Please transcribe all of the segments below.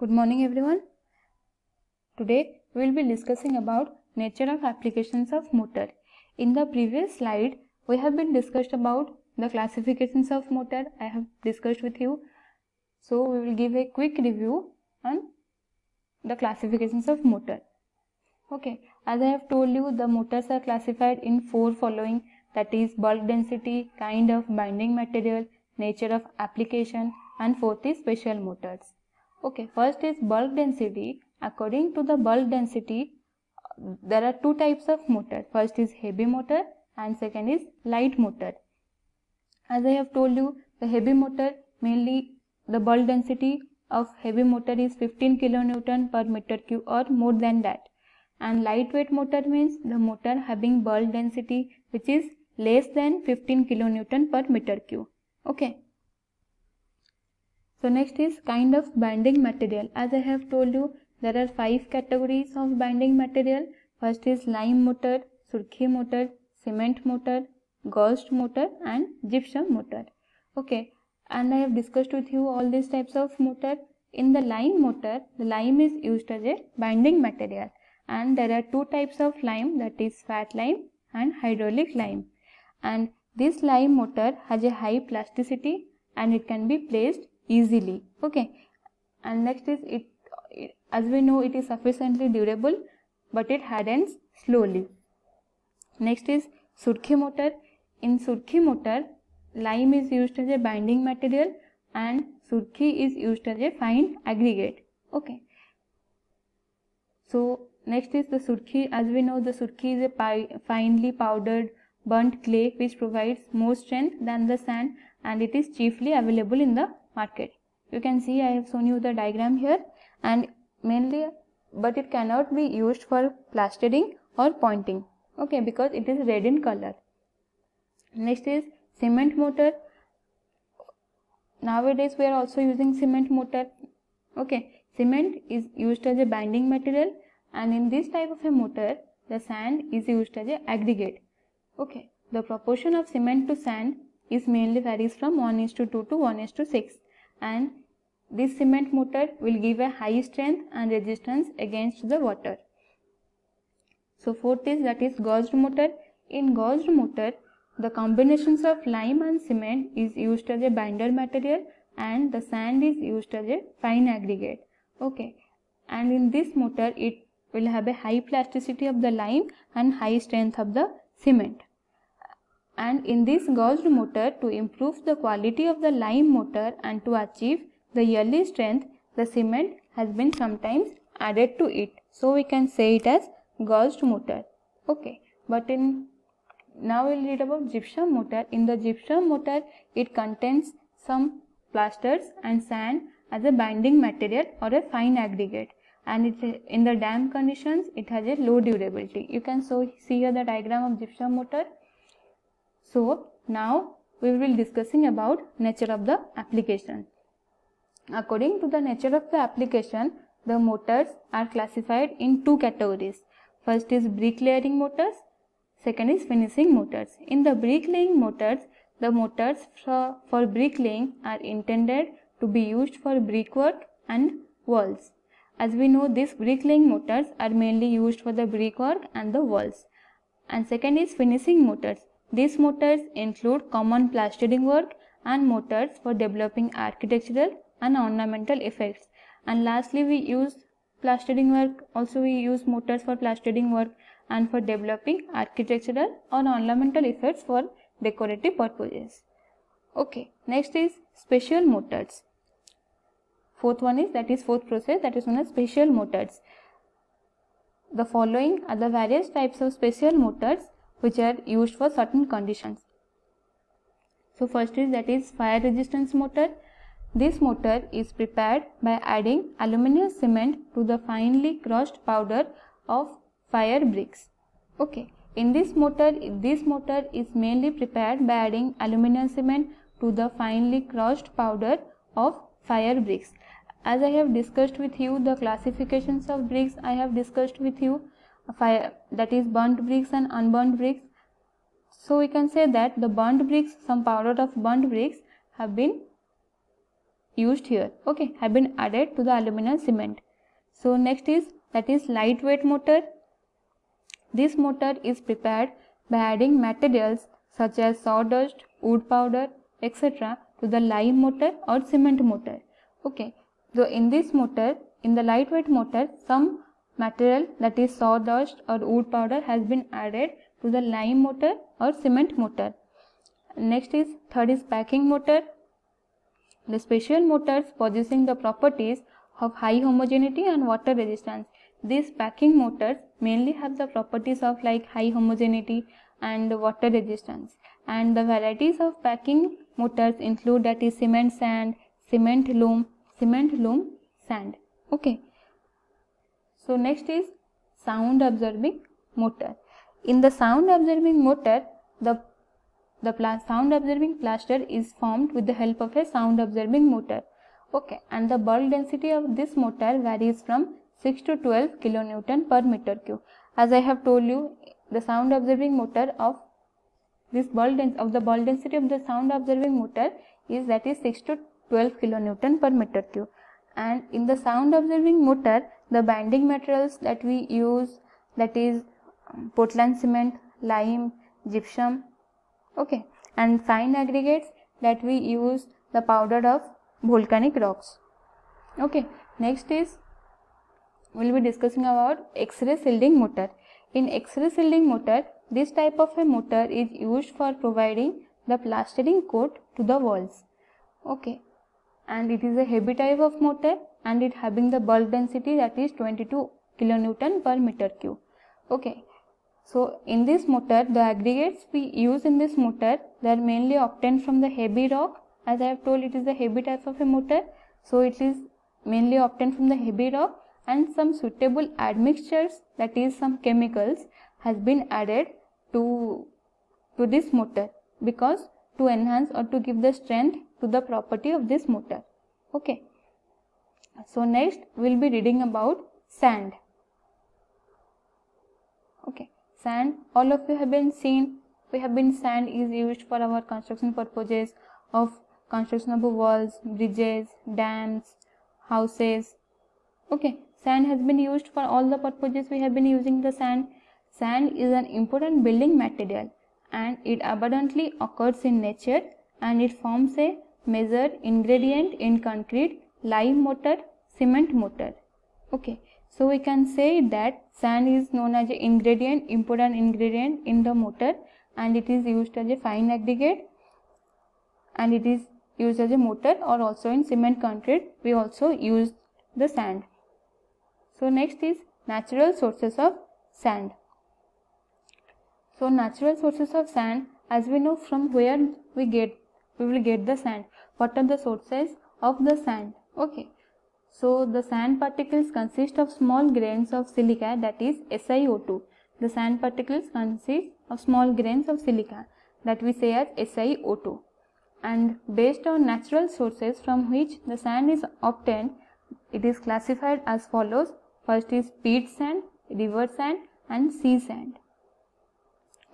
Good morning everyone. Today we will be discussing about nature of applications of motor. In the previous slide we have been discussed about the classifications of motor I have discussed with you. So we will give a quick review on the classifications of motor. Okay, as I have told you the motors are classified in four following that is bulk density, kind of binding material, nature of application and fourth is special motors. Okay, first is bulk density. According to the bulk density, there are two types of motor. First is heavy motor and second is light motor. As I have told you, the heavy motor mainly the bulk density of heavy motor is 15 kilonewton per meter cube or more than that. And lightweight motor means the motor having bulk density which is less than 15 kilonewton per meter cube. Okay. So next is kind of binding material. As I have told you, there are five categories of binding material. First is lime motor, surkhi motor, cement motor, gauze motor and gypsum motor. Okay. And I have discussed with you all these types of motor. In the lime motor, the lime is used as a binding material. And there are two types of lime that is fat lime and hydraulic lime. And this lime motor has a high plasticity and it can be placed easily. Okay. And next is it, it as we know it is sufficiently durable but it hardens slowly. Next is surkhi motor. In surkhi motor lime is used as a binding material and surkhi is used as a fine aggregate. Okay. So next is the surkhi as we know the surkhi is a finely powdered burnt clay which provides more strength than the sand and it is chiefly available in the market. You can see i have shown you the diagram here. And mainly but it cannot be used for plastering or pointing. Okay because it is red in color. Next is cement motor nowadays we are also using cement motor okay cement is used as a binding material. And in this type of a motor the sand is used as a aggregate. Okay the proportion of cement to sand is mainly varies from 1 is to 2 to 1 is to 6 and this cement motor will give a high strength and resistance against the water. So fourth is that is gauzed motor. In gauzed motor, the combinations of lime and cement is used as a binder material and the sand is used as a fine aggregate. Okay. And in this motor, it will have a high plasticity of the lime and high strength of the cement and in this gauzed motor to improve the quality of the lime motor and to achieve the yearly strength the cement has been sometimes added to it. So we can say it as gauzed motor. Okay. But in now we'll read about gypsum motor. In the gypsum motor it contains some plasters and sand as a binding material or a fine aggregate. And it, in the damp conditions it has a low durability. You can so see here the diagram of gypsum motor so now we will be discussing about nature of the application. According to the nature of the application, the motors are classified in two categories. First is bricklaying motors, second is finishing motors. In the bricklaying motors, the motors for, for bricklaying are intended to be used for brickwork and walls. As we know, these bricklaying motors are mainly used for the brickwork and the walls. And second is finishing motors. These motors include common plastering work and motors for developing architectural and ornamental effects. And lastly, we use plastering work. Also, we use motors for plastering work and for developing architectural or ornamental effects for decorative purposes. Okay, next is special motors. Fourth one is that is fourth process that is known as special motors. The following are the various types of special motors which are used for certain conditions. So first is that is fire resistance motor. This motor is prepared by adding aluminum cement to the finely crushed powder of fire bricks. Okay. In this motor, this motor is mainly prepared by adding aluminum cement to the finely crushed powder of fire bricks. As I have discussed with you the classifications of bricks, I have discussed with you fire that is burnt bricks and unburnt bricks. So we can say that the burnt bricks some powder of burnt bricks have been used here. Okay have been added to the aluminum cement. So next is that is lightweight motor. This motor is prepared by adding materials such as sawdust wood powder etc to the lime motor or cement motor. Okay so in this motor in the lightweight motor some material that is sawdust or wood powder has been added to the lime motor or cement motor next is third is packing motor the special motors possessing the properties of high homogeneity and water resistance. These packing motors mainly have the properties of like high homogeneity and water resistance. And the varieties of packing motors include that is cement sand, cement loam, cement loam sand. Okay. So next is sound absorbing motor. In the sound absorbing motor, the the sound absorbing plaster is formed with the help of a sound absorbing motor. Okay, and the bulk density of this motor varies from 6 to 12 kilonewton per meter cube. As I have told you, the sound absorbing motor of this bulk of the bulk density of the sound absorbing motor is that is 6 to 12 kilonewton per meter cube. And in the sound absorbing motor, the binding materials that we use that is um, Portland cement, lime, gypsum, okay. And fine aggregates that we use the powder of volcanic rocks okay. Next is we'll be discussing about x-ray shielding motor. In x-ray shielding motor this type of a motor is used for providing the plastering coat to the walls okay and it is a heavy type of motor and it having the bulk density that is 22 kilonewton per meter cube okay so in this motor, the aggregates we use in this motor, they are mainly obtained from the heavy rock. As I have told, it is a heavy type of a motor. So it is mainly obtained from the heavy rock and some suitable admixtures, that is some chemicals, has been added to, to this motor because to enhance or to give the strength to the property of this motor. Okay. So next we will be reading about sand. Okay sand all of you have been seen we have been sand is used for our construction purposes of construction of walls bridges dams houses okay sand has been used for all the purposes we have been using the sand sand is an important building material and it abundantly occurs in nature and it forms a major ingredient in concrete lime mortar cement mortar okay so we can say that sand is known as an ingredient, important ingredient in the mortar and it is used as a fine aggregate and it is used as a mortar or also in cement concrete we also use the sand. So next is natural sources of sand. So natural sources of sand as we know from where we get we will get the sand. What are the sources of the sand? Okay. So the sand particles consist of small grains of silica that is SiO2. The sand particles consist of small grains of silica that we say as SiO2. And based on natural sources from which the sand is obtained, it is classified as follows. First is peat sand, river sand and sea sand.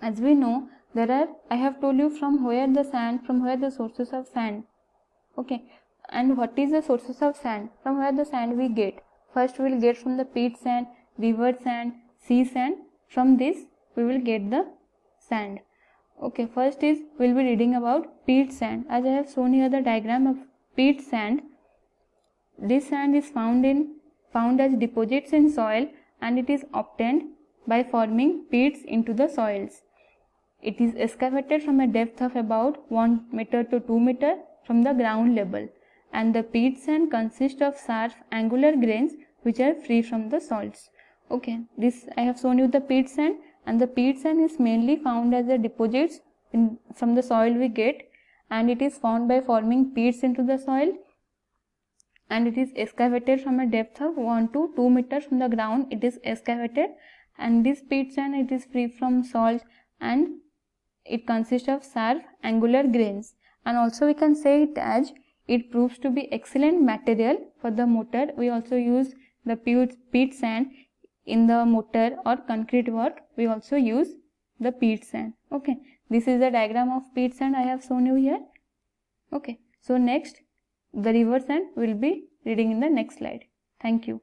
As we know, there are, I have told you from where the sand, from where the sources of sand. Okay, and what is the sources of sand? From where the sand we get? First we will get from the peat sand river sand sea sand. From this we will get the sand. Okay. First is we'll be reading about peat sand. As i have shown here the diagram of peat sand this sand is found in found as deposits in soil and it is obtained by forming peats into the soils it is excavated from a depth of about 1 meter to 2 meter from the ground level. And the peat sand consists of sharp angular grains which are free from the salts. Okay, this I have shown you the peat sand. And the peat sand is mainly found as the deposits in, from the soil we get. And it is found by forming peats into the soil. And it is excavated from a depth of 1 to 2 meters from the ground. It is excavated. And this peat sand it is free from salt and it consists of sharp angular grains and also we can say it as it proves to be excellent material for the motor. We also use the peat sand in the motor or concrete work. We also use the peat sand. Okay. This is the diagram of peat sand I have shown you here. Okay. So next the river sand we'll be reading in the next slide thank you